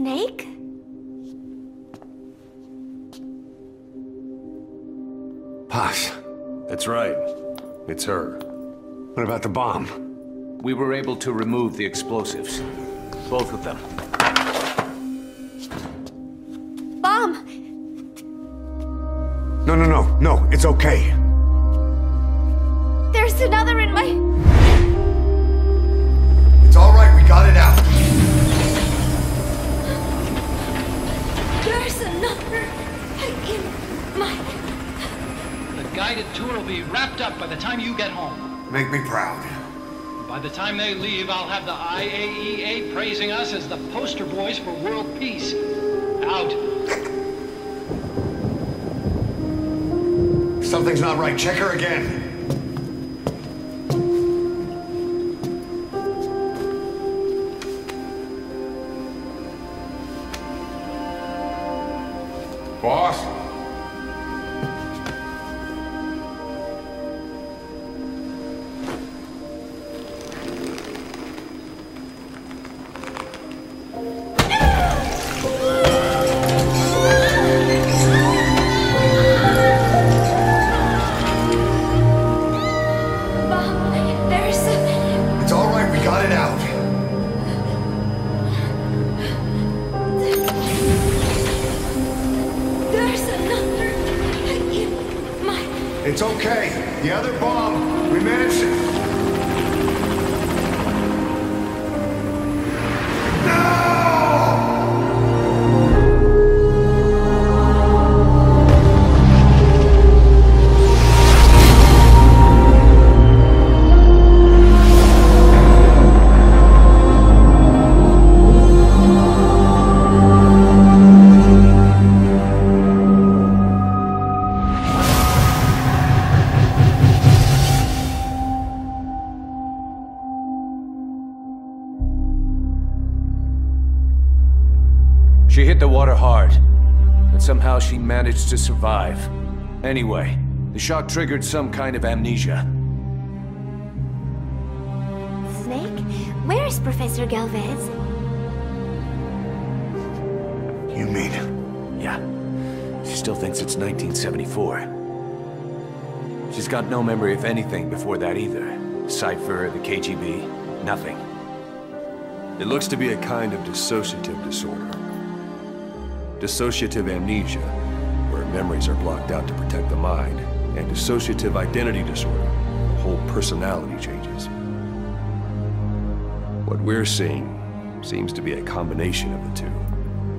Snake? Paz. That's right. It's her. What about the bomb? We were able to remove the explosives. Both of them. Bomb! No, no, no, no, it's okay. There's another in my... It's all right, we got it out. Guided tour will be wrapped up by the time you get home. Make me proud. By the time they leave, I'll have the IAEA praising us as the poster boys for world peace. Out. Something's not right. Check her again. Boss? Water hard, but somehow she managed to survive. Anyway, the shock triggered some kind of amnesia. Snake? Where is Professor Galvez? You mean? Yeah, she still thinks it's 1974. She's got no memory of anything before that either. Cypher, the KGB, nothing. It looks to be a kind of dissociative disorder. Dissociative amnesia, where memories are blocked out to protect the mind, and dissociative identity disorder, whole personality changes. What we're seeing seems to be a combination of the two.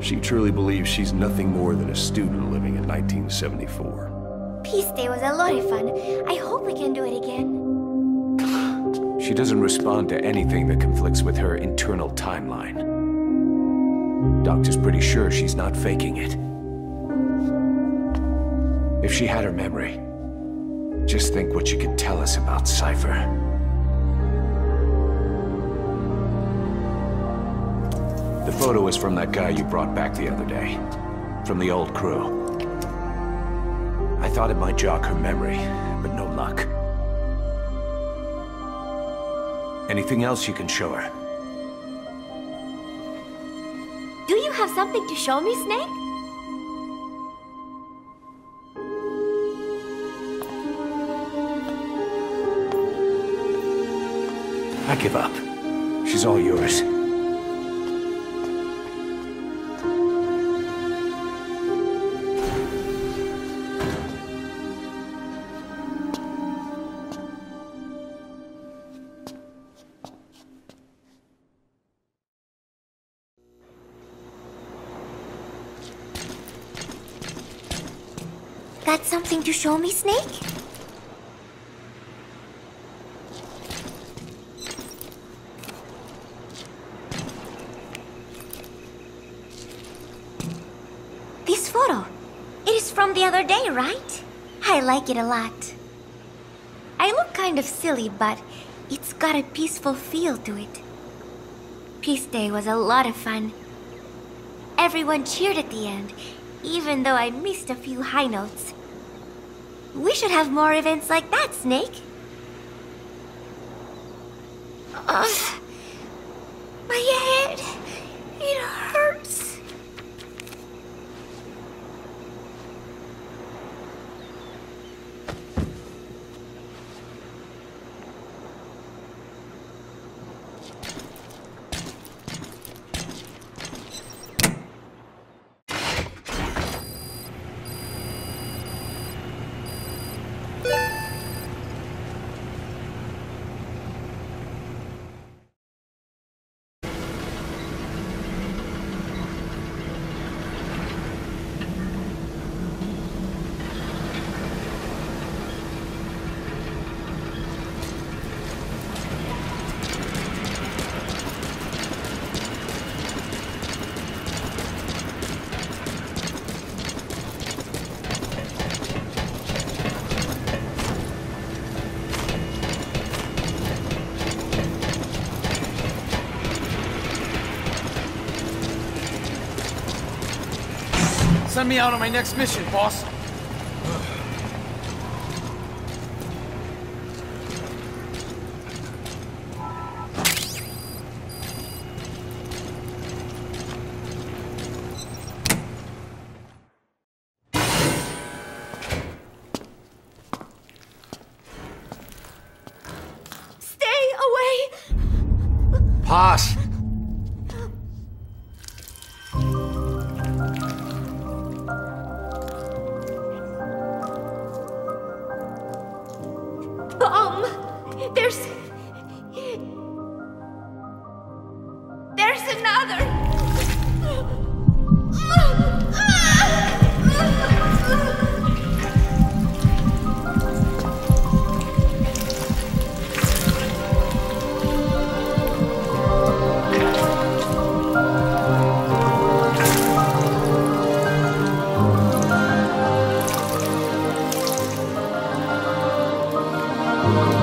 She truly believes she's nothing more than a student living in 1974. Peace Day was a lot of fun. I hope we can do it again. She doesn't respond to anything that conflicts with her internal timeline. Doctor's pretty sure she's not faking it. If she had her memory, just think what she could tell us about Cypher. The photo is from that guy you brought back the other day. From the old crew. I thought it might jog her memory, but no luck. Anything else you can show her? Have something to show me, Snake? I give up. She's all yours. Got something to show me, Snake? This photo. It is from the other day, right? I like it a lot. I look kind of silly, but it's got a peaceful feel to it. Peace Day was a lot of fun. Everyone cheered at the end, even though I missed a few high notes. We should have more events like that, Snake. Ugh. My head. It hurts. Send me out on my next mission, boss. Stay away! Paz! oh